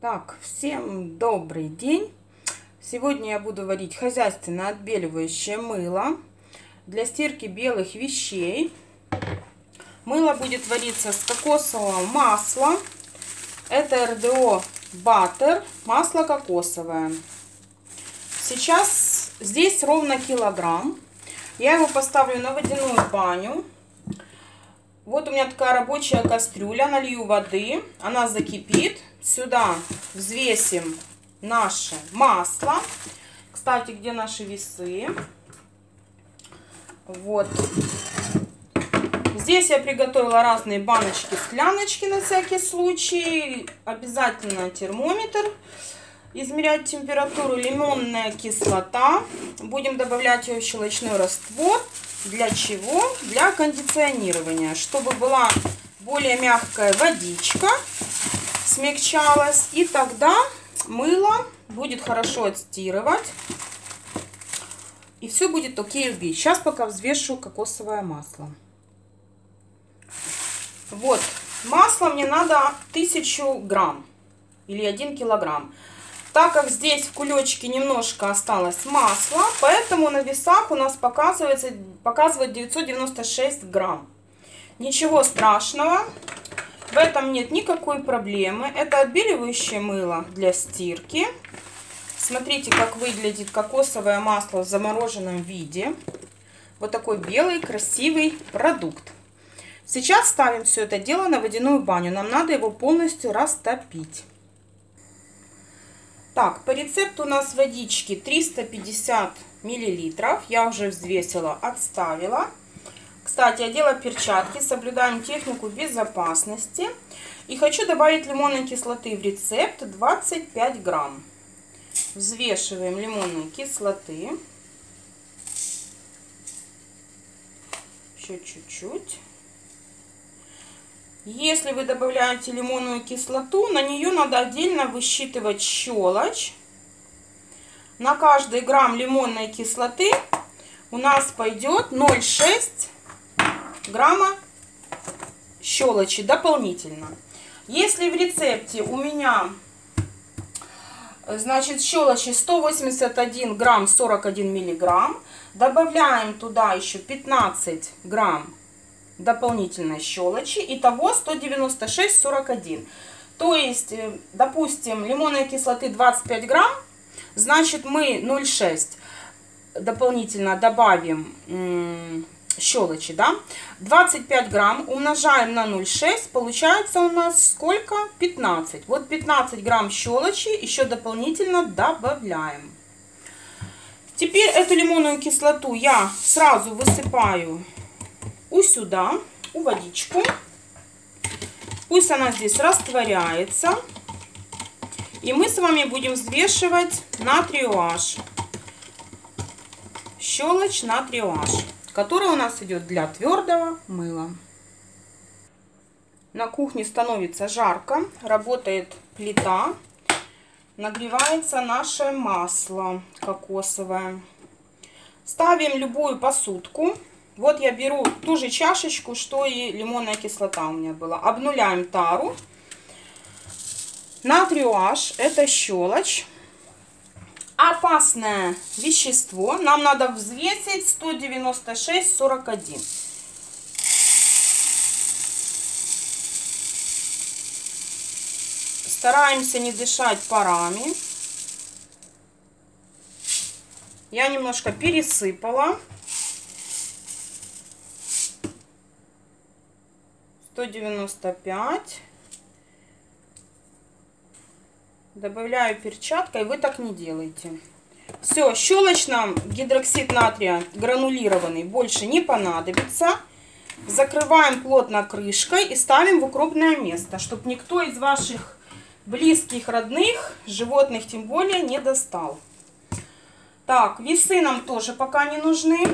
Так, всем добрый день. Сегодня я буду варить хозяйственное отбеливающее мыло для стирки белых вещей. Мыло будет вариться с кокосового масла. Это РДО Баттер, масло кокосовое. Сейчас здесь ровно килограмм. Я его поставлю на водяную баню. Вот у меня такая рабочая кастрюля. Налью воды, она закипит. Сюда взвесим наше масло. Кстати, где наши весы? Вот. Здесь я приготовила разные баночки, скляночки на всякий случай. Обязательно термометр. Измерять температуру. Лимонная кислота. Будем добавлять ее в щелочной раствор. Для чего? Для кондиционирования. Чтобы была более мягкая водичка смягчалось. И тогда мыло будет хорошо отстирывать. И все будет окей убить. Сейчас пока взвешу кокосовое масло. Вот, масло мне надо 1000 грамм или 1 килограмм. Так как здесь в кулечке немножко осталось масла, поэтому на весах у нас показывается, показывает 996 грамм. Ничего страшного. В этом нет никакой проблемы. Это отбеливающее мыло для стирки. Смотрите, как выглядит кокосовое масло в замороженном виде. Вот такой белый красивый продукт. Сейчас ставим все это дело на водяную баню. Нам надо его полностью растопить. Так, по рецепту у нас водички 350 миллилитров. Я уже взвесила, отставила. Кстати, одела перчатки, соблюдаем технику безопасности. И хочу добавить лимонной кислоты в рецепт 25 грамм. Взвешиваем лимонной кислоты. Еще чуть-чуть. Если вы добавляете лимонную кислоту, на нее надо отдельно высчитывать щелочь. На каждый грамм лимонной кислоты у нас пойдет 0,6 грамма щелочи дополнительно. Если в рецепте у меня, значит, щелочи 181 грамм 41 миллиграмм, добавляем туда еще 15 грамм дополнительной щелочи. Итого 196,41. То есть, э, допустим, лимонной кислоты 25 грамм, значит мы 0,6 дополнительно добавим щелочи, да, 25 грамм умножаем на 0,6, получается у нас сколько? 15. Вот 15 грамм щелочи еще дополнительно добавляем. Теперь эту лимонную кислоту я сразу высыпаю у сюда, у водичку. Пусть она здесь растворяется. И мы с вами будем взвешивать натрий OH. Щелочь натрий OH который у нас идет для твердого мыла. На кухне становится жарко, работает плита, нагревается наше масло кокосовое. Ставим любую посудку. Вот я беру ту же чашечку, что и лимонная кислота у меня была. Обнуляем тару. Натрий это щелочь опасное вещество. Нам надо взвесить 196,41. Стараемся не дышать парами. Я немножко пересыпала. 195. Добавляю перчаткой, вы так не делайте. Все, щелочь нам гидроксид натрия гранулированный больше не понадобится. Закрываем плотно крышкой и ставим в укропное место, чтобы никто из ваших близких, родных, животных тем более не достал. Так, весы нам тоже пока не нужны.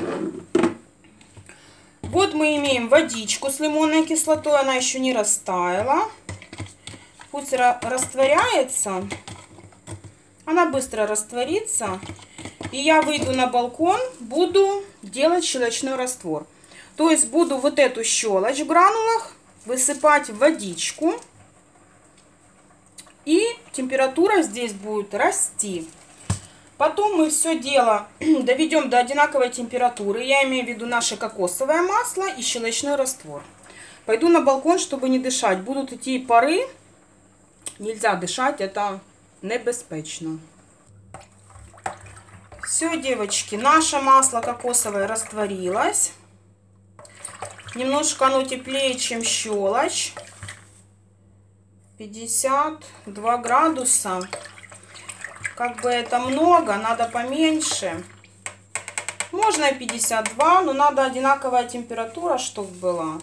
Вот мы имеем водичку с лимонной кислотой, она еще не растаяла пусть растворяется. Она быстро растворится. И я выйду на балкон, буду делать щелочной раствор. То есть буду вот эту щелочь в гранулах высыпать в водичку. И температура здесь будет расти. Потом мы все дело доведем до одинаковой температуры. Я имею в виду наше кокосовое масло и щелочной раствор. Пойду на балкон, чтобы не дышать. Будут идти пары. Нельзя дышать, это небезпечно. Все, девочки, наше масло кокосовое растворилось. Немножко оно теплее, чем щелочь. 52 градуса. Как бы это много, надо поменьше. Можно 52, но надо одинаковая температура, чтобы была.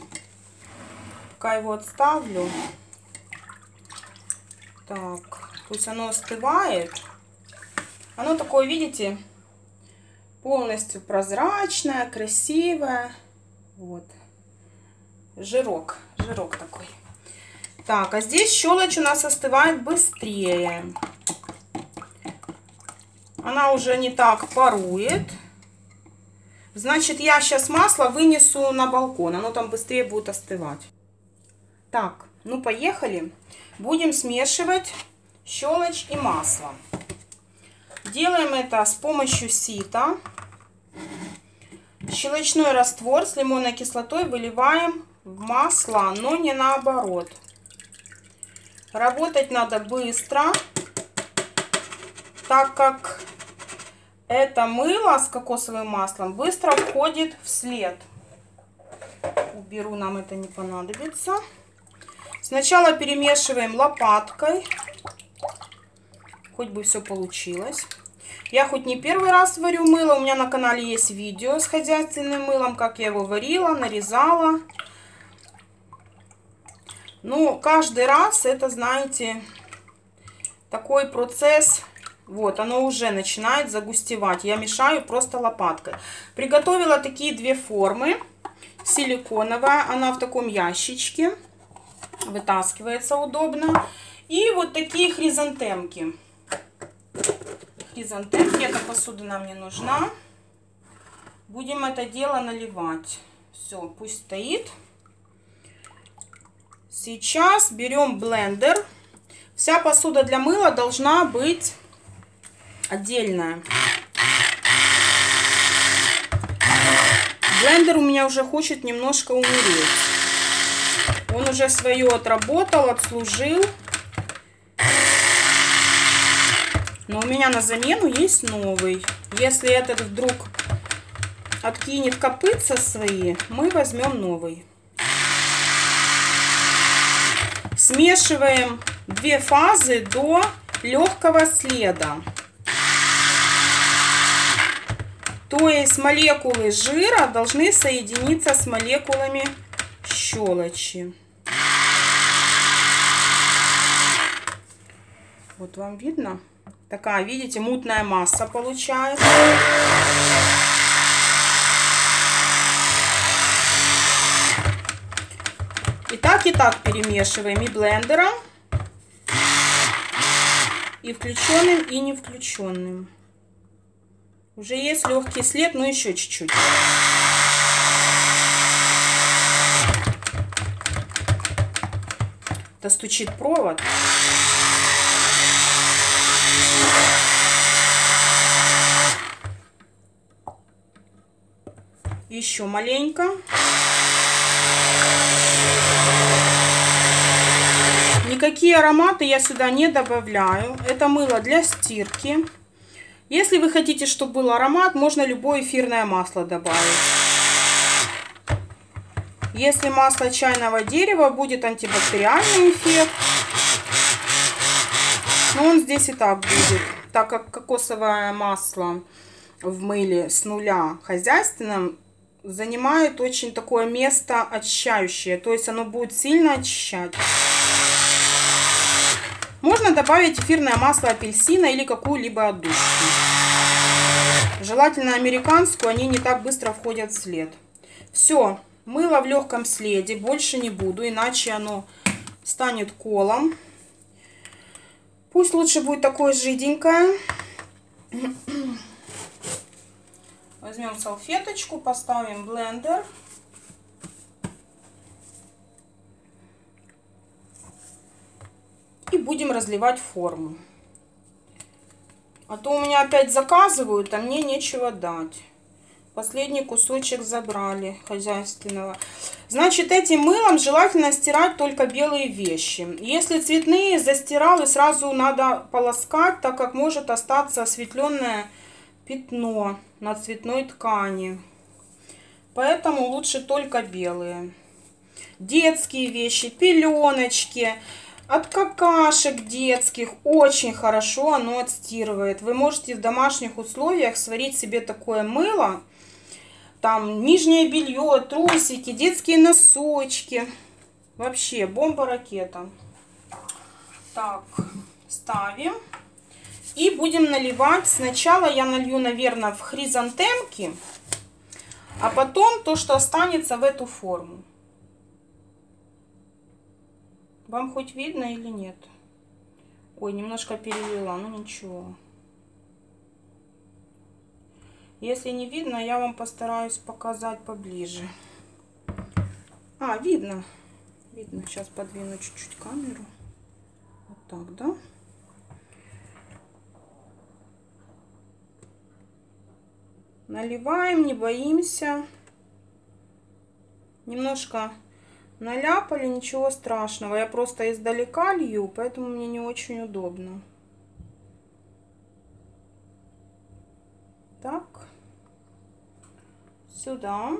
Пока его отставлю. Так, пусть оно остывает. Оно такое, видите, полностью прозрачное, красивое. Вот. Жирок, жирок такой. Так, а здесь щелочь у нас остывает быстрее. Она уже не так парует. Значит, я сейчас масло вынесу на балкон. Оно там быстрее будет остывать. Так, ну поехали. Будем смешивать щелочь и масло. Делаем это с помощью сита. Щелочной раствор с лимонной кислотой выливаем в масло, но не наоборот. Работать надо быстро, так как это мыло с кокосовым маслом быстро входит в след. Уберу, нам это не понадобится. Сначала перемешиваем лопаткой. Хоть бы все получилось. Я хоть не первый раз варю мыло. У меня на канале есть видео с хозяйственным мылом, как я его варила, нарезала. Ну, каждый раз это, знаете, такой процесс. Вот, оно уже начинает загустевать. Я мешаю просто лопаткой. Приготовила такие две формы. Силиконовая, она в таком ящичке. Вытаскивается удобно. И вот такие хризантемки. Хризантемки, эта посуда нам не нужна. Будем это дело наливать. Все, пусть стоит. Сейчас берем блендер. Вся посуда для мыла должна быть отдельная. Блендер у меня уже хочет немножко умереть. Он уже свое отработал, отслужил. Но у меня на замену есть новый. Если этот вдруг откинет копытца свои, мы возьмем новый. Смешиваем две фазы до легкого следа. То есть молекулы жира должны соединиться с молекулами щелочи. Вот вам видно? Такая, видите, мутная масса получается. И так, и так перемешиваем и блендером, и включенным, и не включенным. Уже есть легкий след, но еще чуть-чуть. Это стучит провод. Еще маленько. Никакие ароматы я сюда не добавляю. Это мыло для стирки. Если вы хотите, чтобы был аромат, можно любое эфирное масло добавить. Если масло чайного дерева, будет антибактериальный эффект. Но он здесь и так будет. Так как кокосовое масло в мыле с нуля хозяйственном занимает очень такое место очищающее. То есть оно будет сильно очищать. Можно добавить эфирное масло апельсина или какую-либо отдушку. Желательно американскую, они не так быстро входят в след. Все, мыло в легком следе, больше не буду, иначе оно станет колом. Пусть лучше будет такое жиденькое. Возьмем салфеточку, поставим блендер. И будем разливать форму. А то у меня опять заказывают, а мне нечего дать. Последний кусочек забрали хозяйственного. Значит, этим мылом желательно стирать только белые вещи. Если цветные, застирал и сразу надо полоскать, так как может остаться осветленное пятно на цветной ткани. Поэтому лучше только белые. Детские вещи, пеленочки, от какашек детских очень хорошо оно отстирывает. Вы можете в домашних условиях сварить себе такое мыло там нижнее белье, трусики, детские носочки. Вообще бомба-ракета. Так, ставим. И будем наливать. Сначала я налью, наверное, в хризантемки, а потом то, что останется в эту форму. Вам хоть видно или нет? Ой, немножко перелила, ну ничего. Если не видно, я вам постараюсь показать поближе. А, видно. Видно. Сейчас подвину чуть-чуть камеру. Вот так, да? Наливаем, не боимся. Немножко наляпали, ничего страшного. Я просто издалека лью, поэтому мне не очень удобно. Так сюда.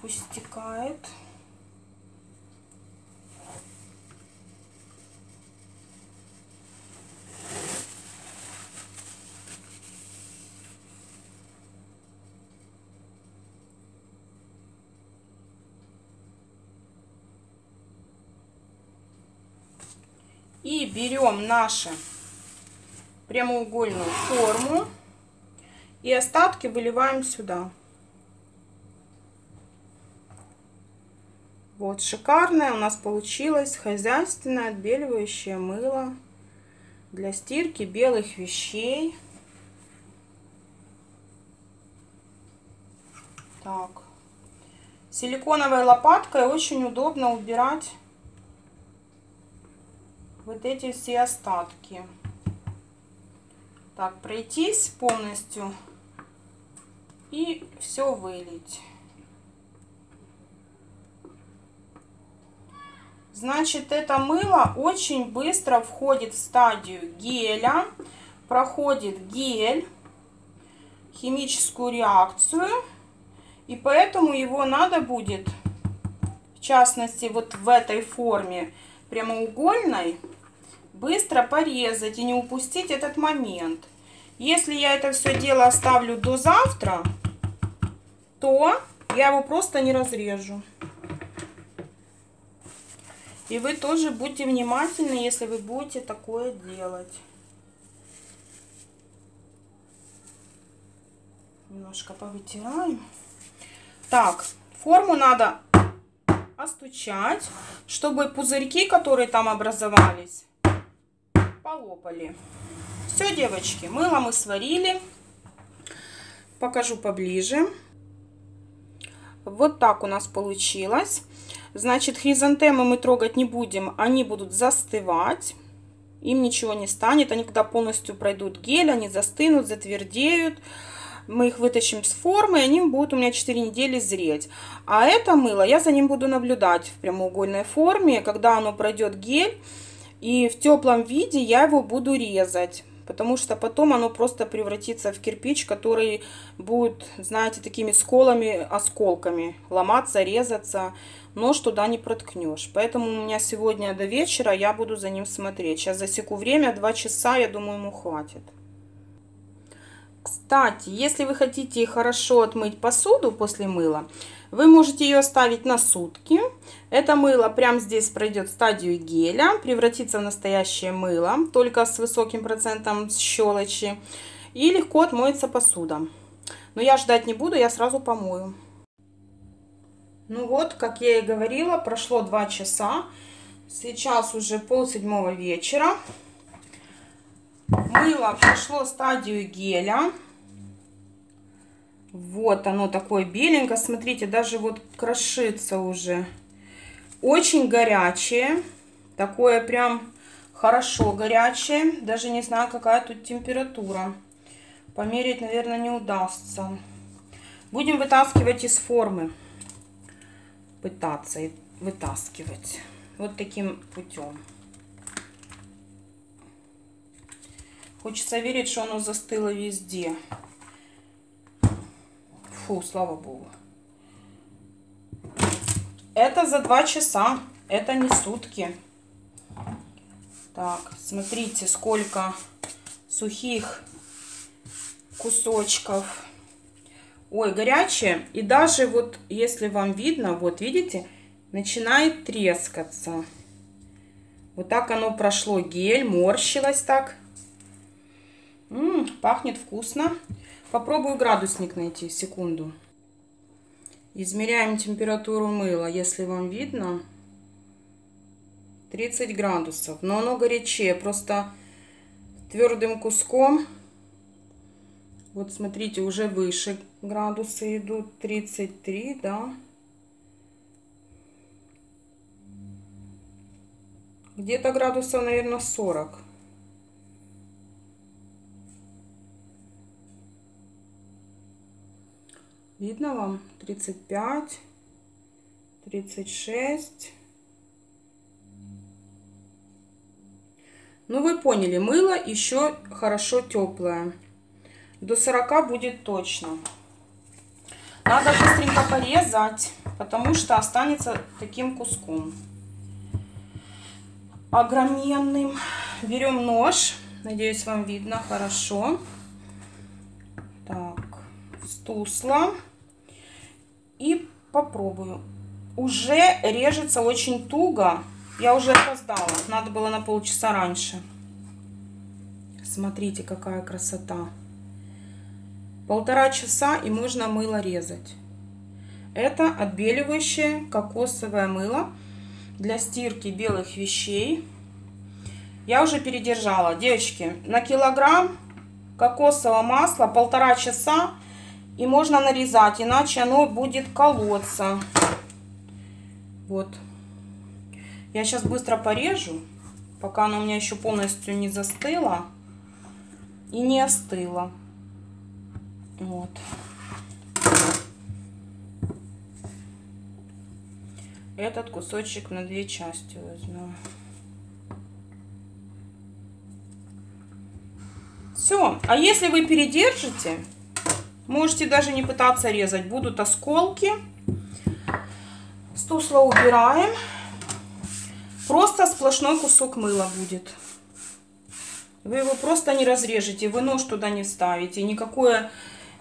Пусть стекает. И берем наши прямоугольную форму и остатки выливаем сюда. Вот, шикарное у нас получилось хозяйственное отбеливающее мыло для стирки белых вещей. Так. Силиконовой лопаткой очень удобно убирать вот эти все остатки так пройтись полностью и все вылить. Значит, это мыло очень быстро входит в стадию геля, проходит гель, химическую реакцию, и поэтому его надо будет, в частности, вот в этой форме прямоугольной, быстро порезать и не упустить этот момент. Если я это все дело оставлю до завтра, то я его просто не разрежу. И вы тоже будьте внимательны, если вы будете такое делать. Немножко повытираем. Так, форму надо остучать, чтобы пузырьки, которые там образовались, полопали. Все, девочки, мыло мы сварили. Покажу поближе. Вот так у нас получилось. Значит, хризантемы мы трогать не будем, они будут застывать. Им ничего не станет. Они когда полностью пройдут гель, они застынут, затвердеют. Мы их вытащим с формы, и они будут у меня 4 недели зреть. А это мыло я за ним буду наблюдать в прямоугольной форме. Когда оно пройдет гель, и в теплом виде я его буду резать. Потому что потом оно просто превратится в кирпич, который будет, знаете, такими сколами, осколками ломаться, резаться. Нож туда не проткнешь. Поэтому у меня сегодня до вечера я буду за ним смотреть. Сейчас засеку время, 2 часа, я думаю, ему хватит. Кстати, если вы хотите хорошо отмыть посуду после мыла, вы можете ее оставить на сутки. Это мыло прямо здесь пройдет стадию геля, превратится в настоящее мыло, только с высоким процентом щелочи. И легко отмоется посуда. Но я ждать не буду, я сразу помою. Ну вот, как я и говорила, прошло 2 часа. Сейчас уже пол седьмого вечера. Мыло прошло стадию геля. Вот оно такое беленькое. Смотрите, даже вот крошится уже. очень горячее. Такое прям хорошо горячее. Даже не знаю, какая тут температура. Померить, наверное, не удастся. Будем вытаскивать из формы. Пытаться вытаскивать. Вот таким путем. Хочется верить, что оно застыло везде. Фу, слава богу. Это за два часа. Это не сутки. Так, смотрите, сколько сухих кусочков. Ой, горячее. И даже вот, если вам видно, вот видите, начинает трескаться. Вот так оно прошло гель, морщилось так. М -м, пахнет вкусно. Попробую градусник найти, секунду. Измеряем температуру мыла, если вам видно. 30 градусов. Но оно горячее, просто твердым куском. Вот смотрите, уже выше градусы идут. 33, да. Где-то градусов, наверное, 40. Видно вам? 35, 36. Ну, вы поняли, мыло еще хорошо теплое. До 40 будет точно. Надо быстренько порезать, потому что останется таким куском. Огроменным. Берем нож. Надеюсь, вам видно хорошо. Так, стусла и попробую. Уже режется очень туго. Я уже опоздала. Надо было на полчаса раньше. Смотрите, какая красота. Полтора часа и можно мыло резать. Это отбеливающее кокосовое мыло для стирки белых вещей. Я уже передержала. Девочки, на килограмм кокосового масла полтора часа и можно нарезать, иначе оно будет колоться. Вот. Я сейчас быстро порежу, пока оно у меня еще полностью не застыло и не остыло. Вот. Этот кусочек на две части возьму. Все. А если вы передержите, Можете даже не пытаться резать. Будут осколки. Стусла убираем. Просто сплошной кусок мыла будет. Вы его просто не разрежете. Вы нож туда не ставите. Никакое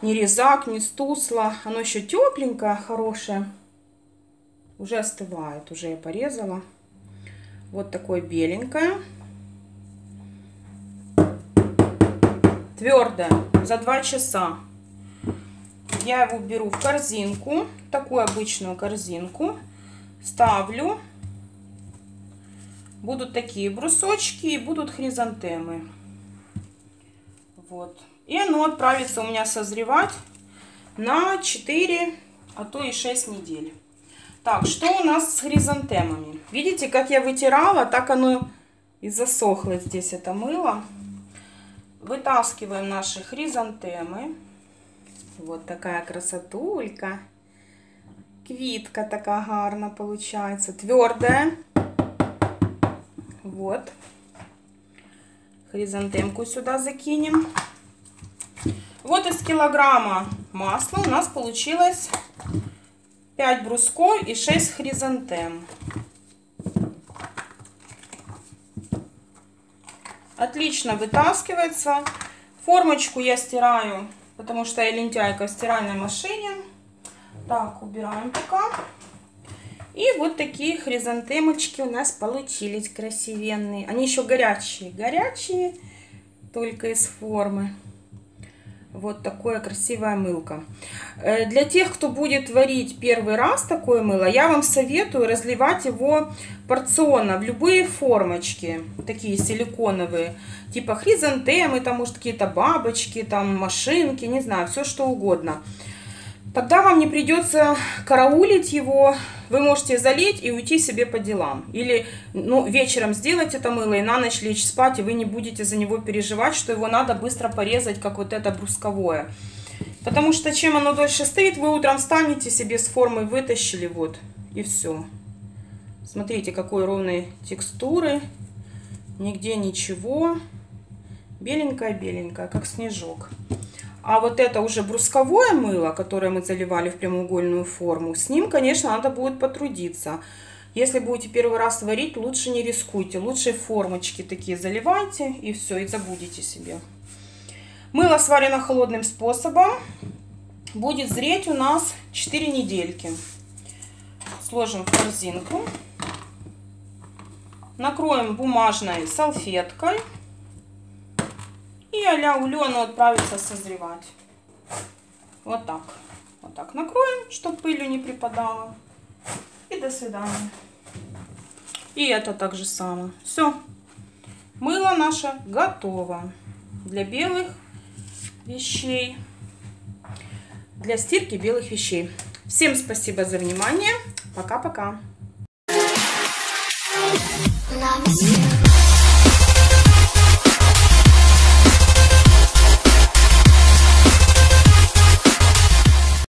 ни резак, ни стусла. Оно еще тепленькое, хорошее. Уже остывает. Уже я порезала. Вот такое беленькое. Твердое. За 2 часа. Я его беру в корзинку, такую обычную корзинку, ставлю. Будут такие брусочки и будут хризантемы. Вот. И оно отправится у меня созревать на 4, а то и 6 недель. Так, что у нас с хризантемами? Видите, как я вытирала, так оно и засохло здесь это мыло. Вытаскиваем наши хризантемы. Вот такая красотулька. Квитка такая гарна получается. Твердая. Вот. Хризантемку сюда закинем. Вот из килограмма масла у нас получилось 5 брусков и 6 хризантем. Отлично вытаскивается. Формочку я стираю потому что я лентяйка в стиральной машине. Так, убираем пока. И вот такие хризантемочки у нас получились красивенные. Они еще горячие, горячие, только из формы. Вот такое красивое мылко. Э, для тех, кто будет варить первый раз такое мыло, я вам советую разливать его порционно в любые формочки, такие силиконовые, типа хризантемы, там может какие-то бабочки, там машинки, не знаю, все что угодно. Тогда вам не придется караулить его. Вы можете залить и уйти себе по делам. Или ну, вечером сделать это мыло и на ночь лечь спать, и вы не будете за него переживать, что его надо быстро порезать, как вот это брусковое. Потому что чем оно дольше стоит, вы утром встанете себе с формы, вытащили, вот, и все. Смотрите, какой ровной текстуры. Нигде ничего. Беленькая-беленькая, как снежок. А вот это уже брусковое мыло, которое мы заливали в прямоугольную форму, с ним, конечно, надо будет потрудиться. Если будете первый раз варить, лучше не рискуйте. Лучше формочки такие заливайте и все, и забудете себе. Мыло сварено холодным способом. Будет зреть у нас 4 недельки. Сложим в корзинку. Накроем бумажной салфеткой. И а-ля улёну отправится созревать. Вот так. Вот так накроем, чтобы пылью не припадала. И до свидания. И это так же самое. Все. Мыло наше готово. Для белых вещей. Для стирки белых вещей. Всем спасибо за внимание. Пока-пока. Love you.